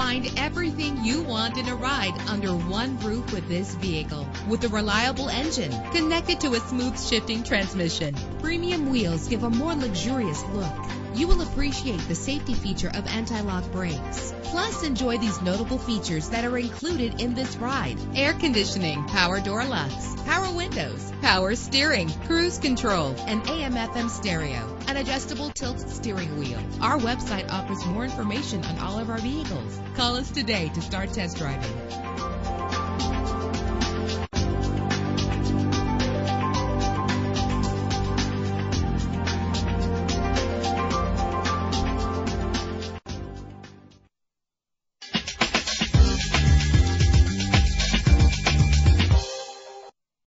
Find everything you want in a ride under one roof with this vehicle. With a reliable engine connected to a smooth shifting transmission, premium wheels give a more luxurious look. You will appreciate the safety feature of anti-lock brakes. Plus, enjoy these notable features that are included in this ride. Air conditioning, power door locks, power windows, power steering, cruise control, and AM FM stereo, an adjustable tilt steering wheel. Our website offers more information on all of our vehicles. Call us today to start test driving.